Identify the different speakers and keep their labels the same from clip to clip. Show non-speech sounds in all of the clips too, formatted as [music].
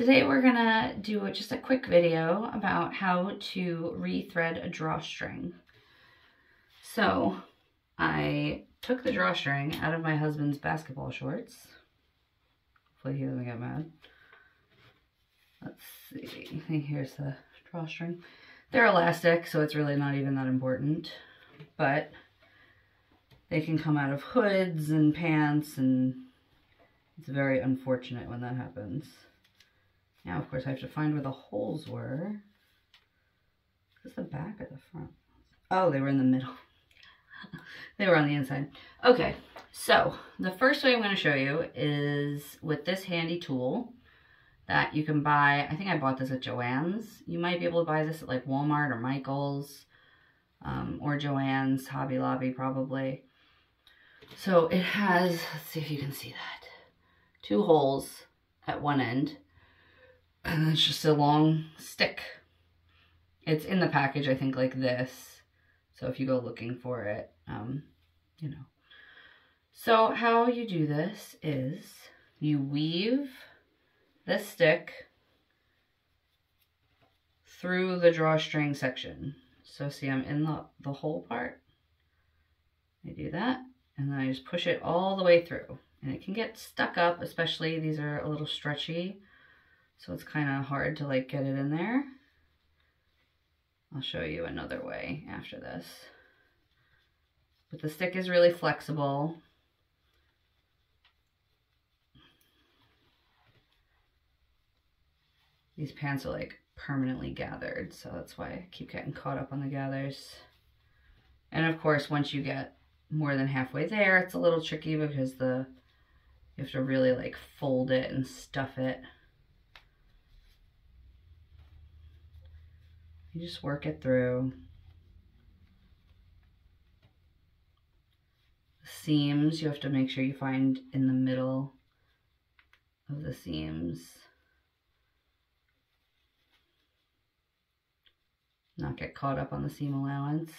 Speaker 1: Today we're gonna do just a quick video about how to rethread a drawstring. So I took the drawstring out of my husband's basketball shorts. Hopefully he doesn't get mad. Let's see, here's the drawstring. They're elastic, so it's really not even that important, but they can come out of hoods and pants and it's very unfortunate when that happens. Now, of course, I have to find where the holes were. Is the back or the front? Oh, they were in the middle. [laughs] they were on the inside. Okay, so the first way I'm going to show you is with this handy tool that you can buy. I think I bought this at Joann's. You might be able to buy this at like Walmart or Michael's um, or Joann's, Hobby Lobby probably. So it has, let's see if you can see that, two holes at one end and it's just a long stick. It's in the package, I think, like this. So if you go looking for it, um, you know. So how you do this is you weave this stick through the drawstring section. So see, I'm in the, the whole part. I do that, and then I just push it all the way through. And it can get stuck up, especially these are a little stretchy. So it's kind of hard to like get it in there. I'll show you another way after this. But the stick is really flexible. These pants are like permanently gathered, so that's why I keep getting caught up on the gathers. And of course, once you get more than halfway there, it's a little tricky because the you have to really like fold it and stuff it. You just work it through. Seams, you have to make sure you find in the middle of the seams. Not get caught up on the seam allowance.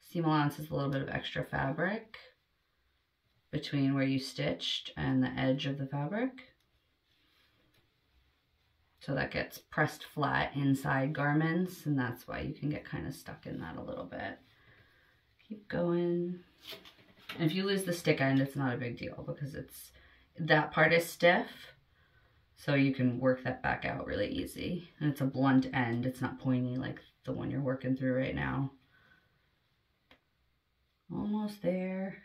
Speaker 1: Seam allowance is a little bit of extra fabric between where you stitched and the edge of the fabric. So that gets pressed flat inside garments and that's why you can get kind of stuck in that a little bit. Keep going. And if you lose the stick end, it's not a big deal because it's that part is stiff. So you can work that back out really easy. And it's a blunt end. It's not pointy like the one you're working through right now. Almost there.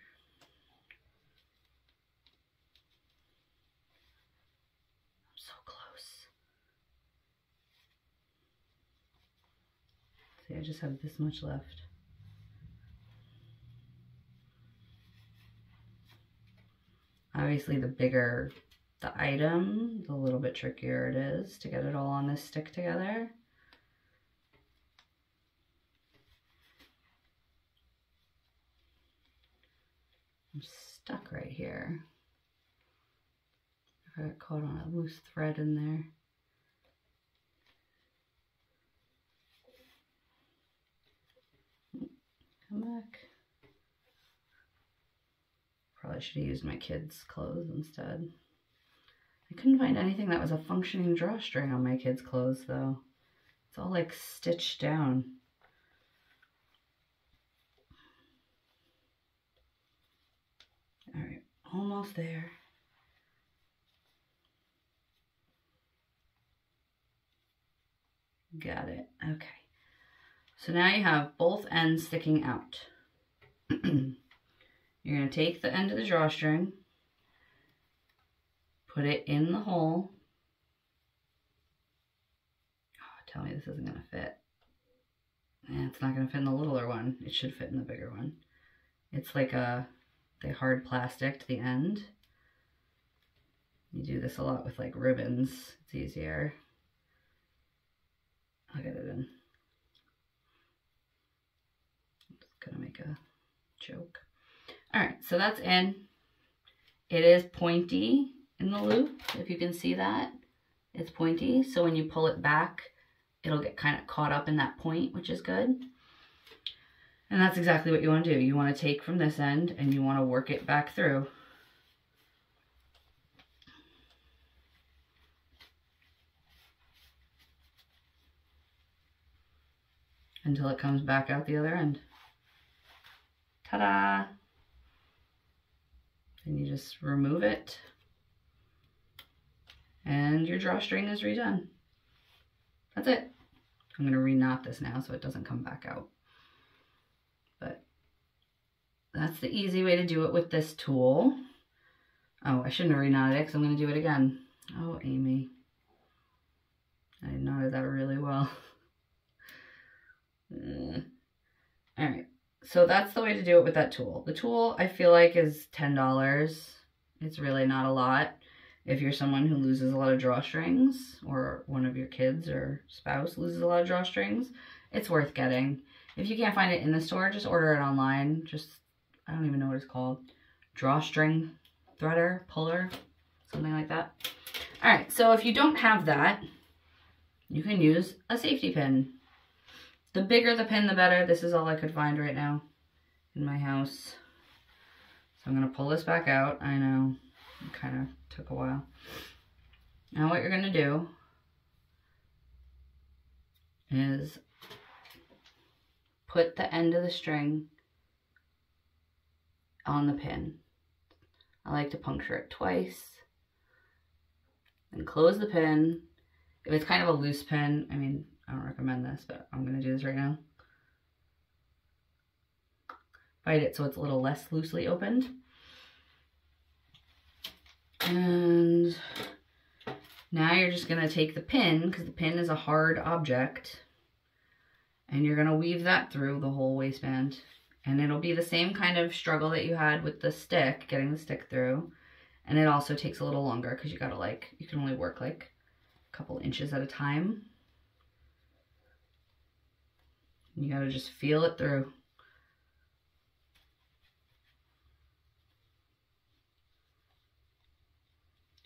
Speaker 1: See, I just have this much left. Obviously, the bigger the item, the little bit trickier it is to get it all on this stick together. I'm stuck right here. I got caught on a loose thread in there. come back. Probably should have used my kids' clothes instead. I couldn't find anything that was a functioning drawstring on my kids' clothes though. It's all like stitched down. All right, almost there. Got it, okay. So now you have both ends sticking out. [clears throat] You're going to take the end of the drawstring, put it in the hole. Oh, tell me this isn't going to fit. Eh, it's not going to fit in the littler one. It should fit in the bigger one. It's like a they hard plastic to the end. You do this a lot with like ribbons. It's easier. I'll get it in. Just gonna make a joke. All right, so that's in. It is pointy in the loop, if you can see that. It's pointy, so when you pull it back, it'll get kind of caught up in that point, which is good. And that's exactly what you want to do. You want to take from this end and you want to work it back through. until it comes back out the other end. Ta-da! Then you just remove it and your drawstring is redone. That's it. I'm going to reknot this now so it doesn't come back out. But that's the easy way to do it with this tool. Oh, I shouldn't have reknotted it because I'm going to do it again. Oh, Aimee. I knotted that really well. [laughs] all right. So that's the way to do it with that tool. The tool I feel like is $10. It's really not a lot. If you're someone who loses a lot of drawstrings or one of your kids or spouse loses a lot of drawstrings, it's worth getting. If you can't find it in the store, just order it online. Just, I don't even know what it's called. Drawstring threader, puller, something like that. All right, so if you don't have that, you can use a safety pin. The bigger the pin, the better. This is all I could find right now in my house. So I'm going to pull this back out. I know, it kind of took a while. Now what you're going to do is put the end of the string on the pin. I like to puncture it twice. Then close the pin. If it's kind of a loose pin, I mean, I don't recommend this, but I'm going to do this right now. Bite it so it's a little less loosely opened. And now you're just going to take the pin, because the pin is a hard object, and you're going to weave that through the whole waistband. And it'll be the same kind of struggle that you had with the stick, getting the stick through. And it also takes a little longer because you got to like, you can only work like a couple inches at a time. You got to just feel it through.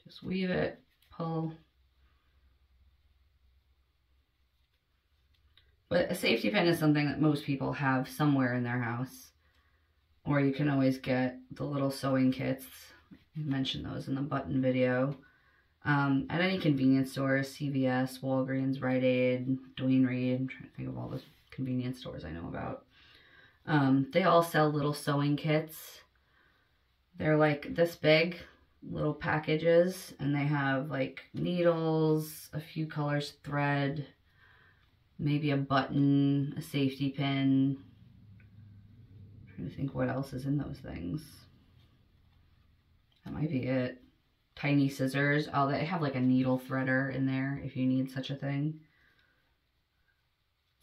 Speaker 1: Just weave it, pull. But a safety pin is something that most people have somewhere in their house. Or you can always get the little sewing kits. I mentioned those in the button video. Um, at any convenience store, CVS, Walgreens, Rite Aid, Duane Reade. I'm trying to think of all the convenience stores I know about. Um, they all sell little sewing kits. They're like this big, little packages, and they have like needles, a few colors thread, maybe a button, a safety pin. I'm trying to think what else is in those things. That might be it. Tiny scissors. Oh, they have like a needle threader in there if you need such a thing.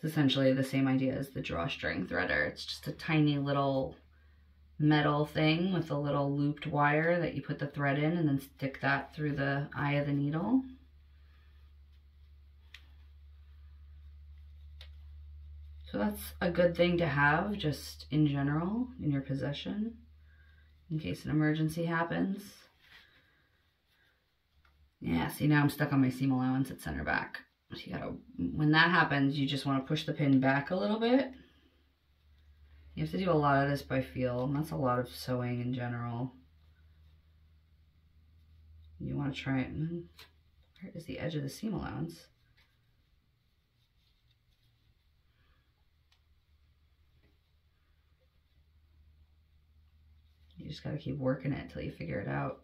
Speaker 1: It's essentially the same idea as the drawstring threader. It's just a tiny little metal thing with a little looped wire that you put the thread in and then stick that through the eye of the needle. So that's a good thing to have just in general in your possession in case an emergency happens. Yeah, see now I'm stuck on my seam allowance at center back. So you gotta, when that happens, you just wanna push the pin back a little bit. You have to do a lot of this by feel, and that's a lot of sewing in general. You wanna try it, mm-hmm. where is the edge of the seam allowance? You just gotta keep working it until you figure it out.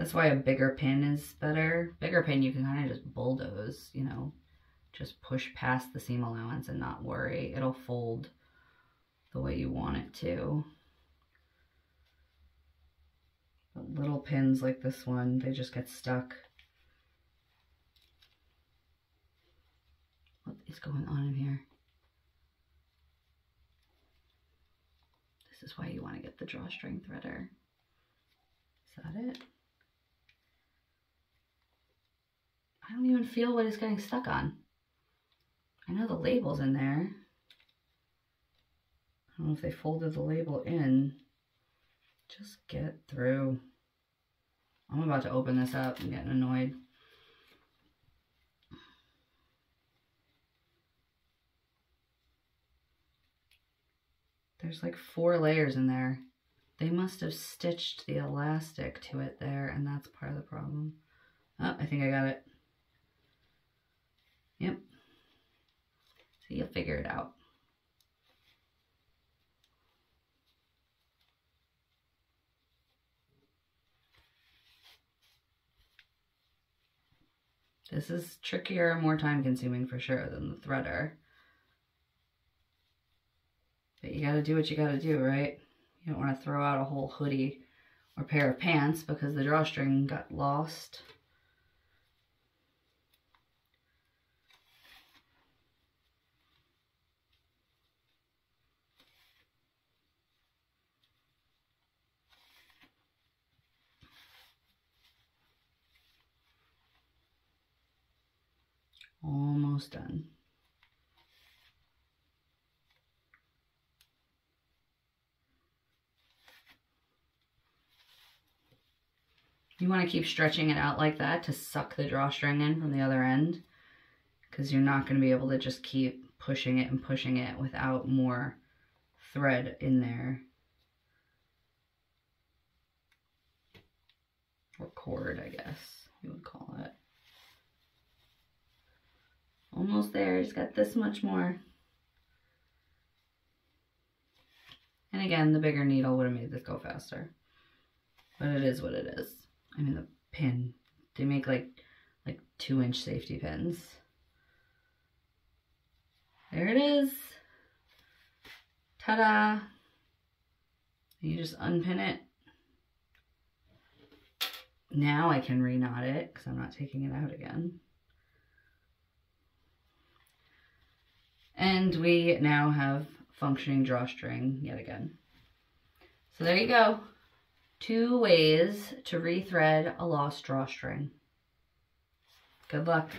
Speaker 1: That's why a bigger pin is better. Bigger pin you can kind of just bulldoze, you know, just push past the seam allowance and not worry. It'll fold the way you want it to. But little pins like this one, they just get stuck. What is going on in here? This is why you want to get the drawstring threader. Is that it? I don't even feel what it's getting stuck on. I know the label's in there. I don't know if they folded the label in. Just get through. I'm about to open this up. I'm getting annoyed. There's like four layers in there. They must have stitched the elastic to it there, and that's part of the problem. Oh, I think I got it. Yep. So you'll figure it out. This is trickier, more time consuming for sure than the threader. But you gotta do what you gotta do, right? You don't want to throw out a whole hoodie or pair of pants because the drawstring got lost. Almost done. You want to keep stretching it out like that to suck the drawstring in from the other end because you're not going to be able to just keep pushing it and pushing it without more thread in there. Or cord, I guess you would call it. Almost there, just got this much more. And again, the bigger needle would have made this go faster. But it is what it is. I mean the pin. They make like like two inch safety pins. There it is. Ta-da! You just unpin it. Now I can reknot it because I'm not taking it out again. And we now have functioning drawstring yet again. So there you go two ways to rethread a lost drawstring. Good luck.